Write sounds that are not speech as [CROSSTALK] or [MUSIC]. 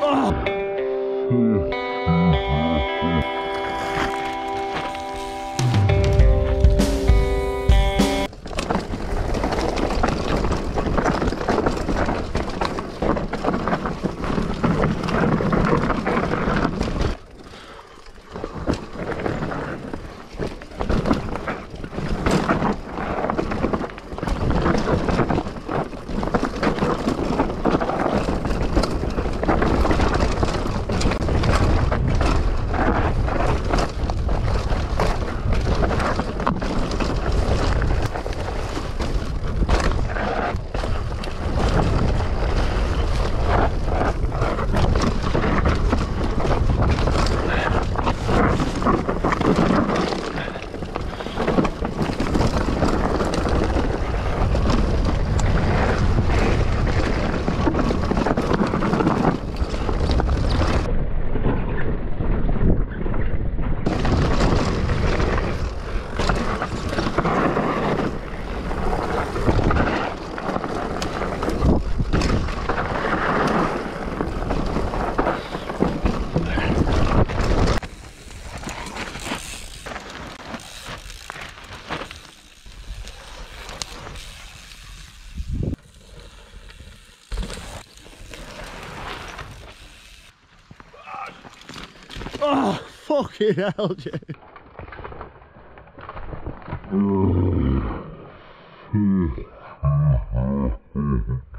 Oh, Oh, fucking hell, Jay. [LAUGHS] Mm-hmm.